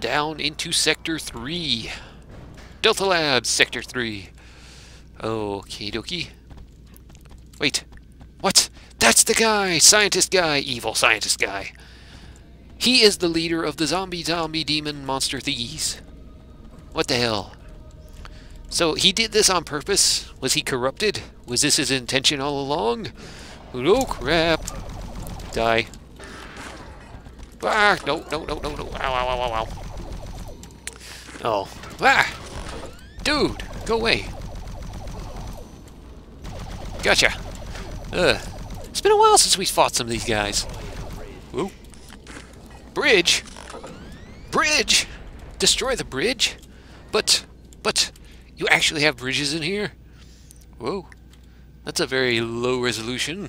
down into Sector 3. Delta Labs, Sector 3. Okay, dokie. Wait. What? That's the guy! Scientist guy! Evil scientist guy. He is the leader of the zombie zombie demon monster thingies. What the hell? So he did this on purpose? Was he corrupted? Was this his intention all along? Oh crap. Die. Ah, no, no, no, no, no. Ow, ow, ow, ow, ow. Oh. Ah! Dude, go away. Gotcha. Ugh. It's been a while since we fought some of these guys. Whoa. Bridge? Bridge? Destroy the bridge? But, but, you actually have bridges in here? Whoa. That's a very low resolution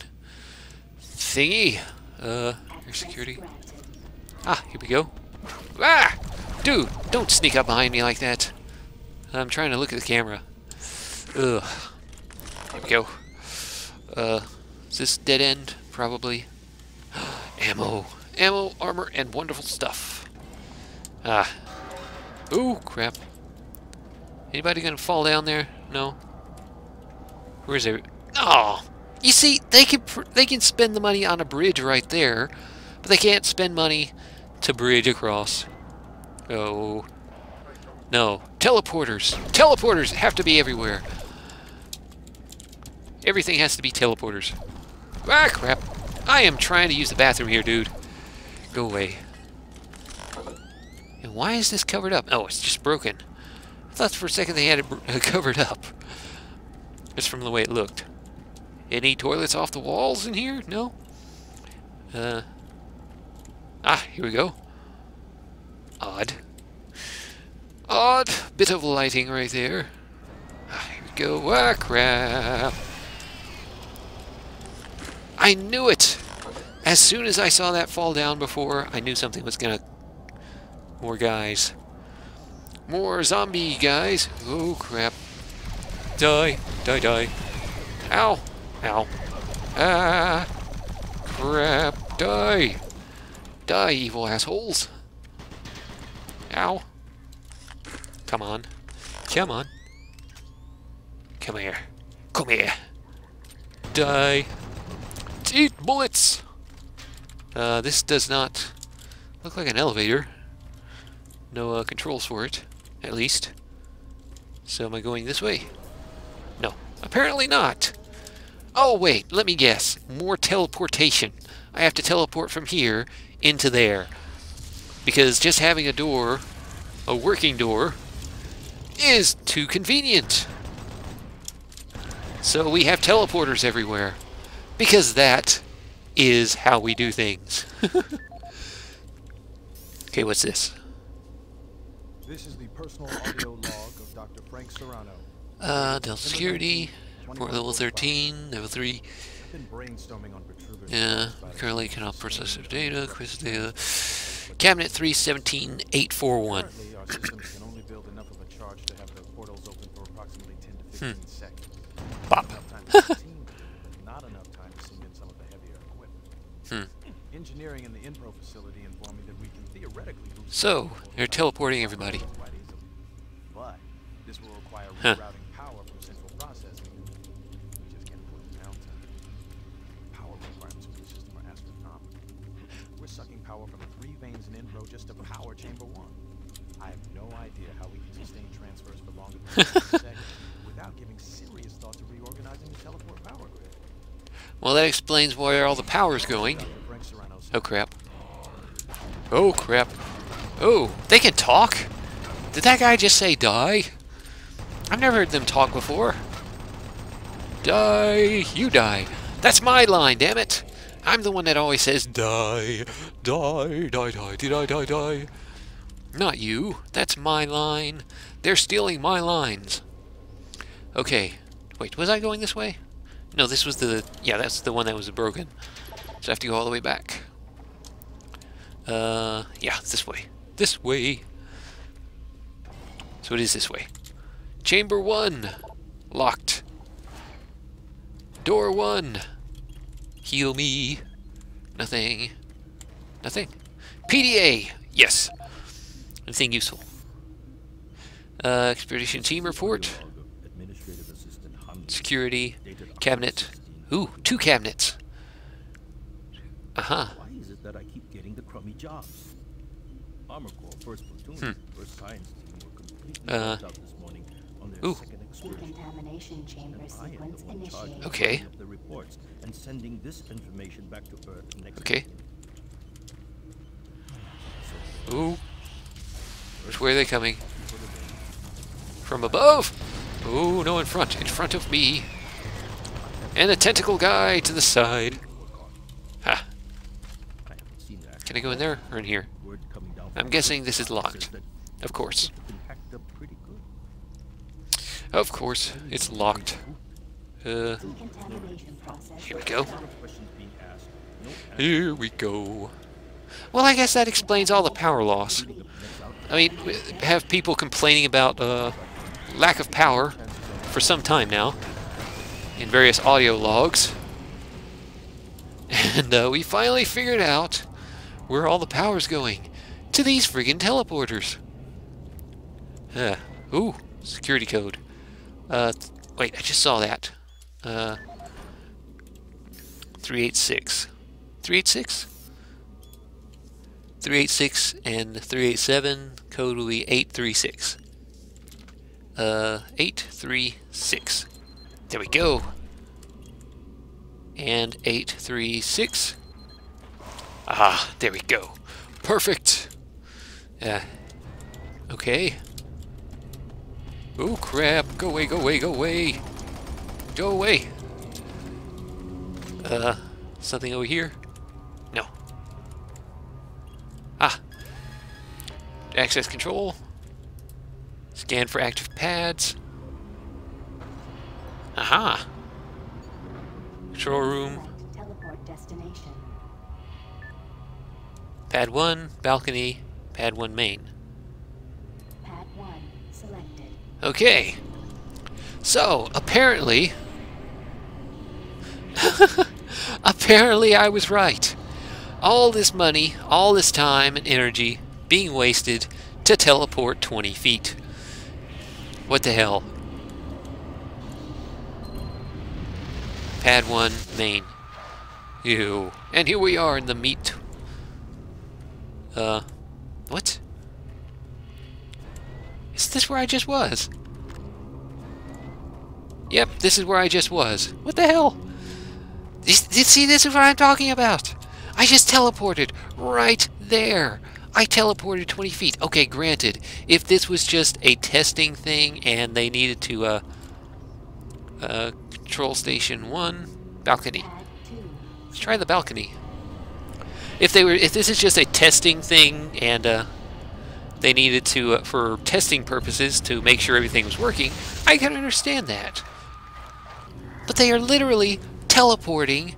thingy. Uh, your security. Ah, here we go. Ah! Dude, don't sneak up behind me like that. I'm trying to look at the camera. Ugh. There we go. Uh, is this dead end? Probably. Ammo. Ammo, armor, and wonderful stuff. Ah. Ooh, crap. Anybody gonna fall down there? No? Where's it? Oh! You see, they can they can spend the money on a bridge right there, but they can't spend money to bridge across. Oh. No. Teleporters! Teleporters have to be everywhere. Everything has to be teleporters. Ah, crap. I am trying to use the bathroom here, dude. Go away. And why is this covered up? Oh, it's just broken. I thought for a second they had it covered up. Just from the way it looked. Any toilets off the walls in here? No? Uh. Ah, here we go. Odd. Odd bit of lighting right there. Here we go. Ah, crap. I knew it! As soon as I saw that fall down before, I knew something was gonna... More guys. More zombie guys. Oh, crap. Die. Die, die. Ow. Ow. Ah. Crap. Die. Die, evil assholes. Ow. Come on. Come on. Come here. Come here. Die. Eat bullets! Uh, this does not look like an elevator. No uh, controls for it, at least. So am I going this way? No. Apparently not. Oh, wait, let me guess. More teleportation. I have to teleport from here into there. Because just having a door, a working door, is too convenient. So we have teleporters everywhere. Because that is how we do things. okay, what's this? This is the personal audio log of Dr. Frank Cerano. Uh, Delta Security, port level 13, level 3. Yeah, currently cannot process data, quiz data. Cabinet 317841. hmm. Bop. Hmm. Engineering in the EnPro facility informed me that we can theoretically So, they're teleporting everybody. But this will require huh. Well, that explains where all the power's going. Oh, crap. Oh, crap. Oh, they can talk? Did that guy just say die? I've never heard them talk before. Die, you die. That's my line, damn it. I'm the one that always says die, die, die, die, die, die, die. Not you. That's my line. They're stealing my lines. Okay. Wait, was I going this way? No, this was the... Yeah, that's the one that was broken. So I have to go all the way back. Uh, yeah, this way. This way. So it is this way. Chamber 1. Locked. Door 1. Heal me. Nothing. Nothing. PDA. Yes. Anything useful? Uh, expedition team report. Log of Administrative Assistant Hamid, Security. Cabinet. Ooh, two cabinets. Uh-huh. Why is it that I keep getting the crummy jobs? Armor Corps First Platoon, Hmm. First Science Team were completely Uh, out this morning on their ooh. second excursion. Decontamination chamber And I am sequence the one charged initiated. Okay. the reports and sending this information back to Earth next Okay. Ooh. Which way are they coming? From above? Oh, no, in front. In front of me. And a tentacle guy to the side. Ha. Can I go in there or in here? I'm guessing this is locked. Of course. Of course. It's locked. Uh, here we go. Here we go. Well, I guess that explains all the power loss. I mean, have people complaining about uh, lack of power for some time now in various audio logs. And uh, we finally figured out where all the power's going. To these friggin' teleporters. Uh, ooh, security code. Uh, wait, I just saw that. Uh, 386. 386? 386 and 387, code will be 836. Uh, 836. There we go. And 836. Ah, there we go. Perfect. Yeah. Okay. Oh crap, go away, go away, go away. Go away. Uh, something over here? Access control. Scan for active pads. Aha. Control room. Select Teleport destination. Pad 1, balcony, pad 1 main. Pad 1 selected. Okay. So, apparently... apparently I was right. All this money, all this time and energy being wasted to teleport 20 feet. What the hell? Pad 1, main. Ew. And here we are in the meat. Uh, what? Is this where I just was? Yep, this is where I just was. What the hell? This, see, this is what I'm talking about. I just teleported right there. I teleported 20 feet. Okay, granted, if this was just a testing thing and they needed to, uh, uh, control station 1, balcony. Let's try the balcony. If they were, if this is just a testing thing and uh, they needed to, uh, for testing purposes, to make sure everything was working, I can understand that. But they are literally teleporting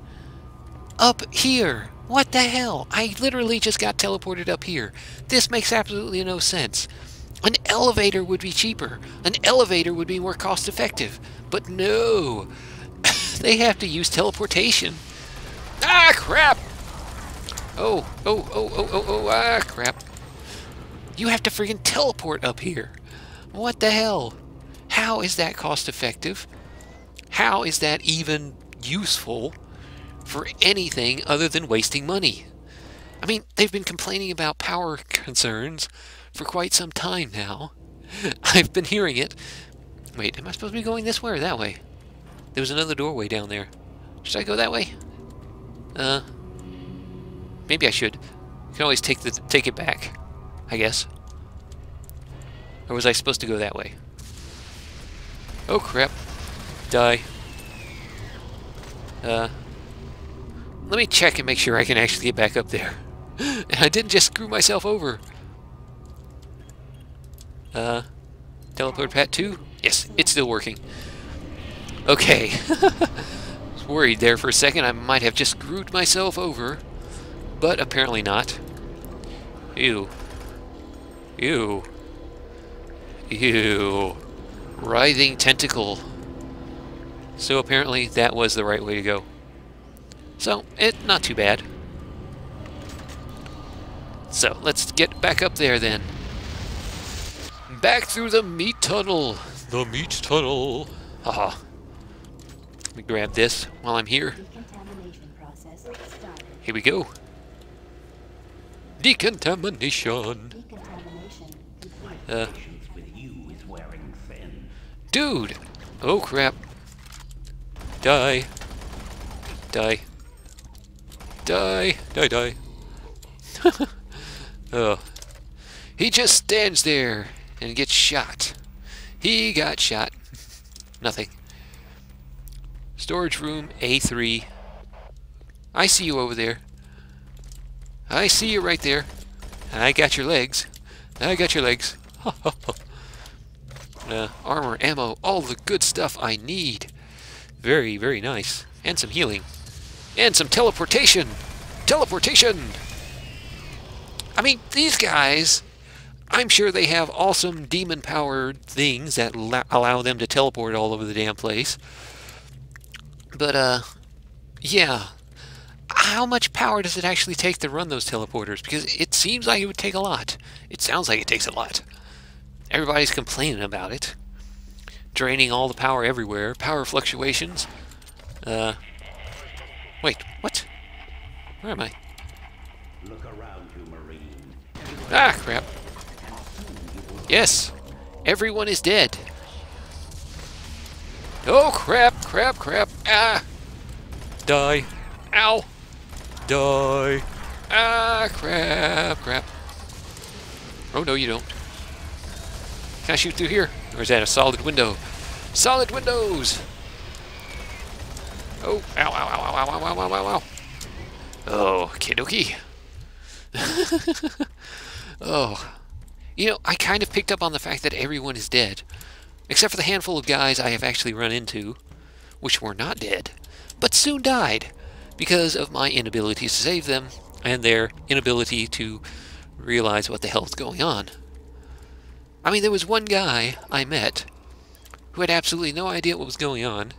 up here. What the hell? I literally just got teleported up here. This makes absolutely no sense. An elevator would be cheaper. An elevator would be more cost effective. But no. they have to use teleportation. Ah, crap! Oh, oh, oh, oh, oh, oh, ah, crap. You have to freaking teleport up here. What the hell? How is that cost effective? How is that even useful for anything other than wasting money? I mean, they've been complaining about power concerns for quite some time now. I've been hearing it. Wait, am I supposed to be going this way or that way? There was another doorway down there. Should I go that way? Uh, maybe I should. I can always take the take it back, I guess. Or was I supposed to go that way? Oh crap! Die. Uh, let me check and make sure I can actually get back up there. and I didn't just screw myself over. Uh, teleport pad 2? Yes, it's still working. Okay. I was worried there for a second I might have just screwed myself over, but apparently not. Ew. Ew. Ew. Writhing tentacle. So apparently that was the right way to go. So, it not too bad. So, let's get back up there then. Back through the meat tunnel. The meat tunnel. Haha. Let me grab this while I'm here. Decontamination process started. Here we go. Decontamination. Uh, Patience with you is wearing thin. dude. Oh crap. Die. Die. Die. Die, die. oh. He just stands there and gets shot. He got shot. Nothing. Storage room A3. I see you over there. I see you right there. I got your legs. I got your legs. uh, armor, ammo, all the good stuff I need. Very, very nice. And some healing. And some teleportation! Teleportation! I mean, these guys, I'm sure they have awesome demon powered things that allow them to teleport all over the damn place. But, uh, yeah. How much power does it actually take to run those teleporters? Because it seems like it would take a lot. It sounds like it takes a lot. Everybody's complaining about it. Draining all the power everywhere. Power fluctuations. Uh, wait, what? Where am I? Look around you, Marine. Ah, crap. Yes, everyone is dead. Oh, crap, crap, crap. Ah. Die. Ow. Die. Ah, crap, crap. Oh, no, you don't. Can I shoot through here? Or is that a solid window? Solid windows! Oh, ow, ow, ow, ow, ow, ow, ow, ow, ow. Oh, kidoki. oh. You know, I kind of picked up on the fact that everyone is dead. Except for the handful of guys I have actually run into, which were not dead, but soon died because of my inability to save them and their inability to realize what the hell is going on. I mean, there was one guy I met who had absolutely no idea what was going on.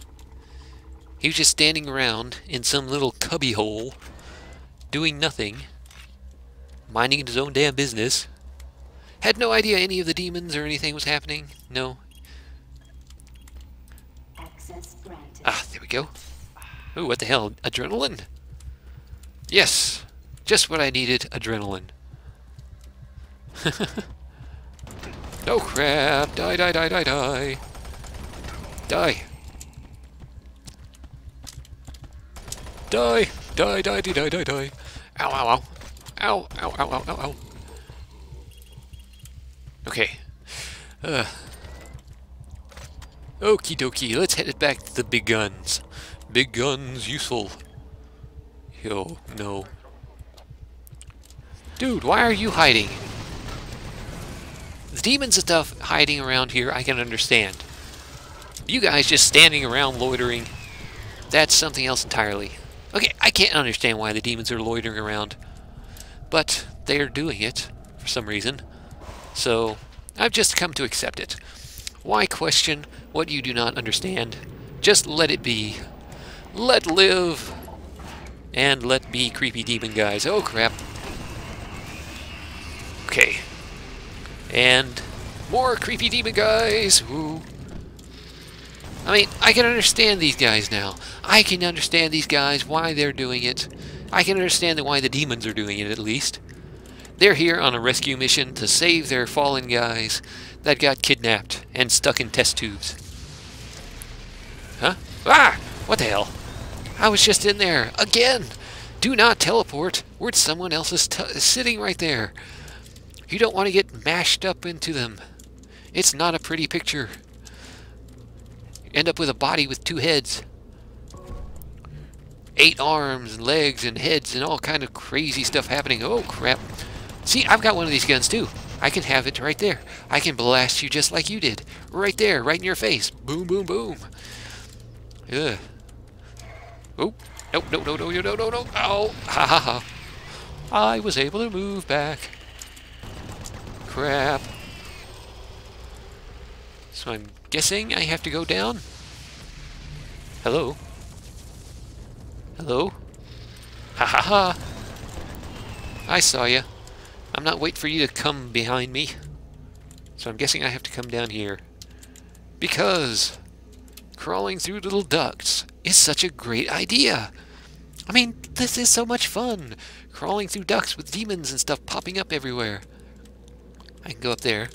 He was just standing around in some little cubby hole, doing nothing, minding his own damn business. Had no idea any of the demons or anything was happening. No. Ah, there we go. Ooh, what the hell? Adrenaline? Yes. Just what I needed. Adrenaline. oh crap. Die, die, die, die, die. Die. Die. Die, die, die, die, die, die. Ow, ow, ow. Ow, ow, ow, ow, ow, ow. Okay. Uh. Okie dokie, let's head it back to the big guns. Big guns, useful. Yo, no. Dude, why are you hiding? The demons and stuff hiding around here, I can understand. You guys just standing around loitering, that's something else entirely. Okay, I can't understand why the demons are loitering around, but they're doing it for some reason. So, I've just come to accept it. Why question what you do not understand? Just let it be. Let live. And let be creepy demon guys. Oh crap. Okay. And more creepy demon guys. Woo. I mean, I can understand these guys now. I can understand these guys, why they're doing it. I can understand why the demons are doing it, at least. They're here on a rescue mission to save their fallen guys that got kidnapped and stuck in test tubes. Huh? Ah! What the hell? I was just in there. Again! Do not teleport where someone else is sitting right there. You don't want to get mashed up into them. It's not a pretty picture. End up with a body with two heads. Eight arms and legs and heads and all kind of crazy stuff happening. Oh, crap. See, I've got one of these guns, too. I can have it right there. I can blast you just like you did. Right there, right in your face. Boom, boom, boom. Ugh. Oh, no, no, no, no, no, no, no, no. Oh, ha, ha, ha. I was able to move back. Crap. So I'm guessing I have to go down? Hello? Hello? Ha ha ha! I saw you. I'm not waiting for you to come behind me. So I'm guessing I have to come down here. Because crawling through little ducts is such a great idea. I mean, this is so much fun. Crawling through ducts with demons and stuff popping up everywhere. I can go up there.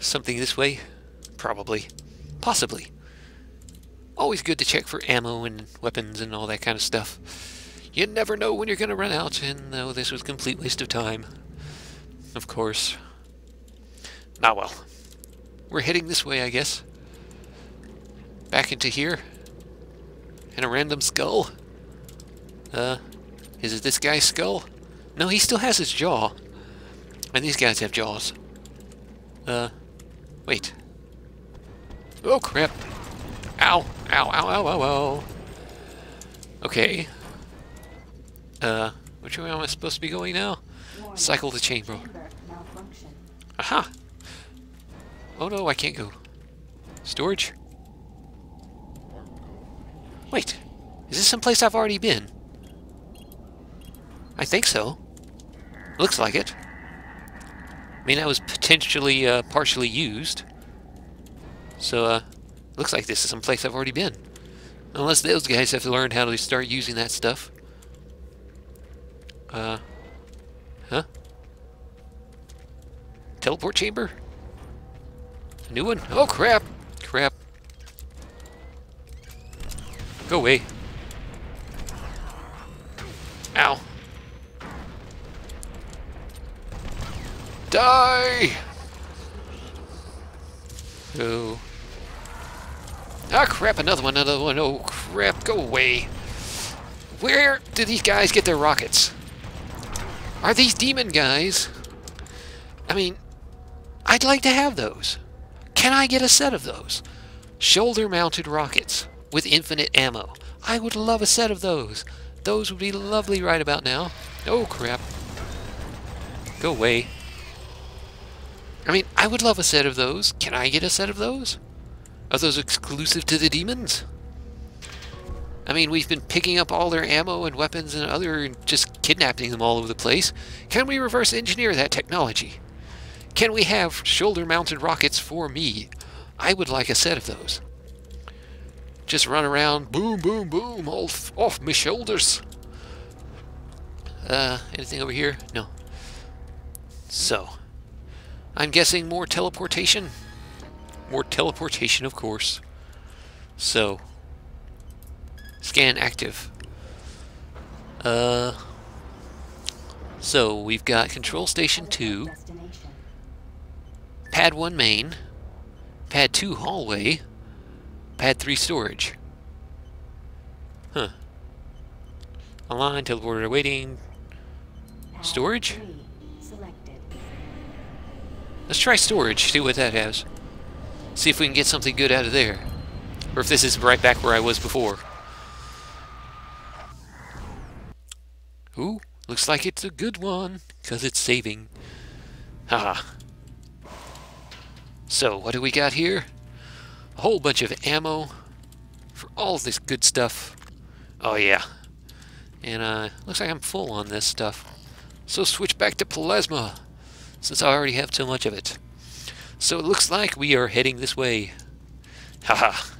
Something this way? Probably. Possibly. Always good to check for ammo and weapons and all that kind of stuff. You never know when you're going to run out, and though this was a complete waste of time. Of course. Not well. We're heading this way, I guess. Back into here. And a random skull. Uh, is it this guy's skull? No, he still has his jaw. And these guys have jaws. Uh, wait. Oh, crap. Ow, ow, ow, ow, ow, ow. Okay. Uh, which way am I supposed to be going now? Cycle the chamber. Aha! Oh no, I can't go. Storage? Wait, is this someplace I've already been? I think so. Looks like it. I mean, that was potentially uh, partially used. So, uh, looks like this is someplace I've already been. Unless those guys have learned how to start using that stuff. Uh, huh? Teleport chamber? A new one? Oh crap! Crap. Go away. Ow. Die! Oh. Ah crap, another one, another one. Oh crap, go away. Where do these guys get their rockets? Are these demon guys? I mean, I'd like to have those. Can I get a set of those? Shoulder-mounted rockets with infinite ammo. I would love a set of those. Those would be lovely right about now. Oh, crap. Go away. I mean, I would love a set of those. Can I get a set of those? Are those exclusive to the demons? I mean, we've been picking up all their ammo and weapons and other, and just kidnapping them all over the place. Can we reverse engineer that technology? Can we have shoulder-mounted rockets for me? I would like a set of those. Just run around, boom, boom, boom, all f- off my shoulders. Uh, anything over here? No. So, I'm guessing more teleportation. More teleportation, of course. So, scan active. Uh, so we've got control station 2. Pad 1 main, Pad 2 hallway, Pad 3 storage. Huh. Online, teleporter waiting. Storage? Let's try storage, see what that has. See if we can get something good out of there. Or if this is right back where I was before. Ooh, looks like it's a good one, because it's saving. Haha. So, what do we got here? A whole bunch of ammo for all this good stuff. Oh yeah. And uh, looks like I'm full on this stuff. So switch back to plasma, since I already have too much of it. So it looks like we are heading this way. Haha.